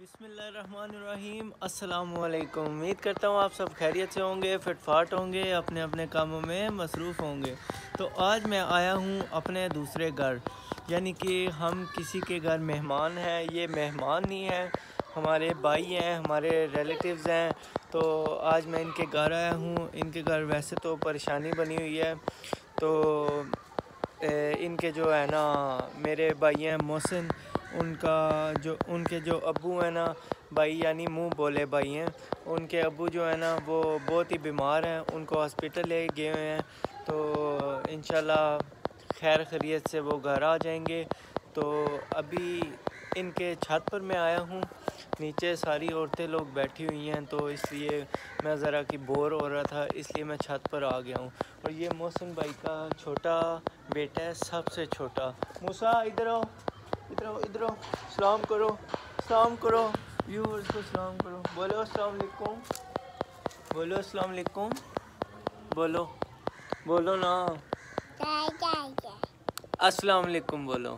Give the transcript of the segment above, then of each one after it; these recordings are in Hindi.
बिसमीम असलकुम उम्मीद करता हूँ आप सब खैरियत से होंगे फिटफाट होंगे अपने अपने कामों में मसरूफ़ होंगे। तो आज मैं आया हूँ अपने दूसरे घर यानी कि हम किसी के घर मेहमान हैं। ये मेहमान नहीं हैं हमारे भाई हैं हमारे रिलेटिव्स हैं। तो आज मैं इनके घर आया हूँ। इनके घर वैसे तो परेशानी बनी हुई है। तो ए, इनके जो है ना मेरे भाई हैं मोहसिन। उनका जो, उनके जो अबू हैं ना, भाई, यानी मुँह बोले भाई हैं, उनके अबू जो है ना, वो बहुत ही बीमार हैं, उनको हॉस्पिटल ले गए हुए हैं तो इन खैर खरीत से वो घर आ जाएँगे। तो अभी इनके छत पर मैं आया हूँ, नीचे सारी औरतें लोग बैठी हुई हैं तो इसलिए मैं ज़रा कि बोर हो रहा था, इसलिए मैं छत पर आ गया हूँ। और ये मोहसिन भाई का छोटा बेटा है, सबसे छोटा। मूसा, इधर आओ। इधर इधर सलाम करो सलाम करो। व्यूवर्स को सलाम करो। बोलो अस्सलाम वालेकुम। बोलो अस्सलाम वालेकुम। बोलो बोलो ना। अस्सलाम वालेकुम बोलो।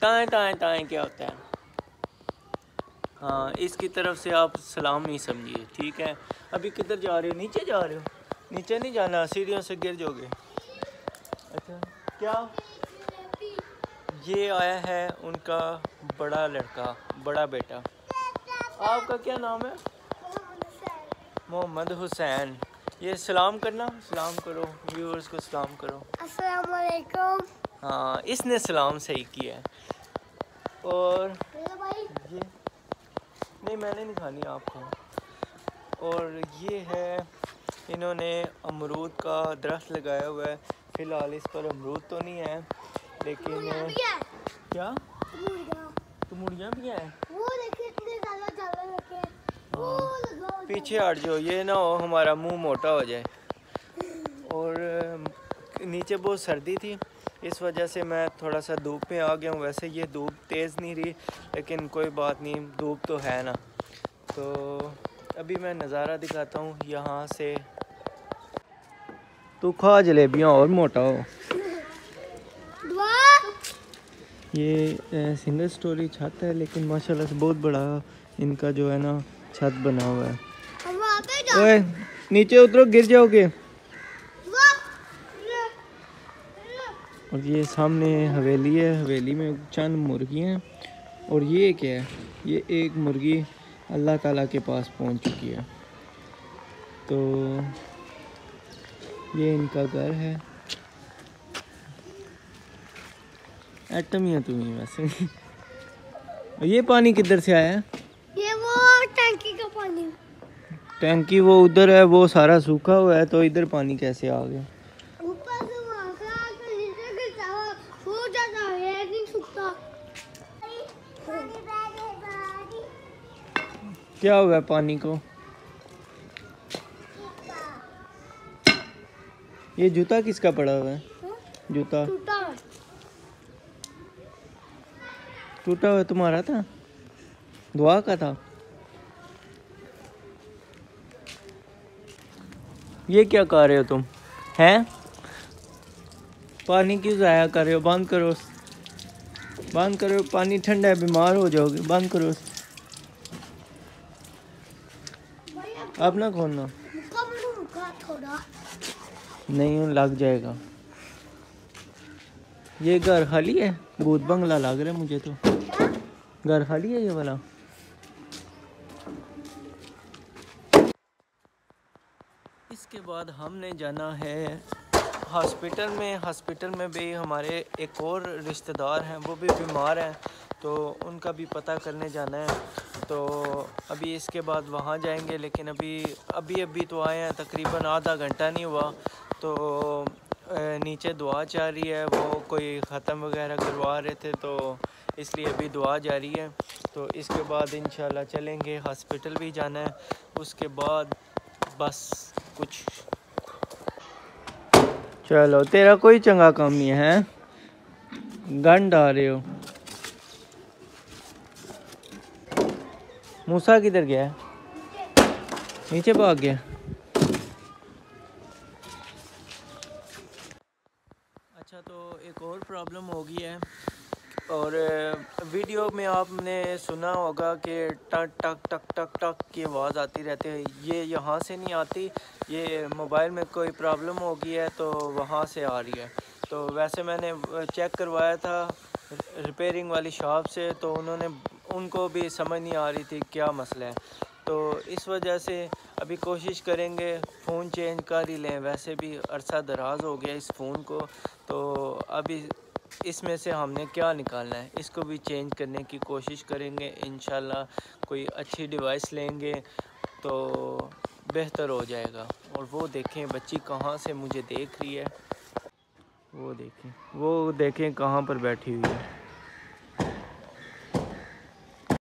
ताए ताए ताए क्या होता है? हाँ इसकी तरफ़ से आप सलाम नहीं समझिए ठीक है? अभी किधर जा रहे हो? नीचे जा रहे हो? नीचे नहीं जाना सीढ़ियों से गिर जाओगे। अच्छा क्या? ये आया है उनका बड़ा लड़का बड़ा बेटा। आपका क्या नाम है? मोहम्मद हुसैन। ये सलाम करना सलाम करो व्यूअर्स को सलाम करो। अस्सलाम वालेकुम हाँ इसने सलाम सही किया है। और ये नहीं मैंने नहीं खानी आपको। और ये है इन्होंने अमरूद का दरख्त लगाया हुआ है। फ़िलहाल इस पर अमरूद तो नहीं है। लेकिन क्या? तो मुड़िया भी है? हाँ। पीछे हट जाओ ये ना हो हमारा मुँह मोटा हो जाए। और नीचे बहुत सर्दी थी। इस वजह से मैं थोड़ा सा धूप में आ गया हूँ। वैसे ये धूप तेज़ नहीं रही लेकिन कोई बात नहीं धूप तो है ना। तो अभी मैं नज़ारा दिखाता हूँ यहाँ से। तू खा जलेबियाँ और मोटा हो। ये सिंगल स्टोरी छत है लेकिन माशाल्लाह से बहुत बड़ा इनका जो है ना छत बना हुआ है। ओए नीचे उतरो गिर जाओगे। और ये सामने हवेली है हवेली में चंद मुर्गी हैं। और ये क्या है? ये एक मुर्गी अल्लाह ताला के पास पहुँच चुकी है। तो ये इनका घर है। एटम ही है तुम्हें वैसे। ये पानी किधर से आया? ये वो टंकी का पानी। टंकी वो उधर है वो सारा सूखा हुआ है तो इधर पानी कैसे आ गया? क्या हुआ पानी को? ये जूता किसका पड़ा हुआ है? हाँ? जूता। टूटा हुआ तुम्हारा था? दुआ का था? ये क्या कर रहे हो तुम? हैं? पानी क्यों ज़ाया कर रहे हो? बंद करो बंद करो। पानी ठंडा है, बीमार हो जाओगे। बंद करो अब ना खोलना। नहीं लग जाएगा। ये घर खाली है? भूत बंगला लग रहा है मुझे तो। घर खाली है ये वाला? इसके बाद हमने जाना है हॉस्पिटल में। हॉस्पिटल में भी हमारे एक और रिश्तेदार हैं, वो भी बीमार हैं तो उनका भी पता करने जाना है। तो अभी इसके बाद वहाँ जाएँगे, लेकिन अभी अभी अभी तो आए हैं, तकरीबन आधा घंटा नहीं हुआ। तो नीचे दुआ जा रही है, वो कोई ख़त्म वगैरह करवा रहे थे तो इसलिए अभी दुआ जारी है। तो इसके बाद इन चलेंगे, हॉस्पिटल भी जाना है, उसके बाद बस कुछ। चलो, तेरा कोई चंगा काम नहीं है गंड आ रहे हो। मूसा किधर गया नीचे भाग गया। अच्छा तो एक और प्रॉब्लम हो गई है। और वीडियो में आपने सुना होगा कि टक टक टक टक टक की आवाज़ आती रहती है। ये यहाँ से नहीं आती, ये मोबाइल में कोई प्रॉब्लम हो गई है तो वहाँ से आ रही है। तो वैसे मैंने चेक करवाया था रिपेयरिंग वाली शॉप से तो उन्होंने, उनको भी समझ नहीं आ रही थी क्या मसला है। तो इस वजह से अभी कोशिश करेंगे फ़ोन चेंज कर ही लें। वैसे भी अरसा दराज हो गया इस फ़ोन को तो अभी इसमें से हमने क्या निकालना है? इसको भी चेंज करने की कोशिश करेंगे। इन कोई अच्छी डिवाइस लेंगे तो बेहतर हो जाएगा। और वो देखें, बच्ची कहाँ से मुझे देख रही है। वो देखें वो देखें कहाँ पर बैठी हुई है।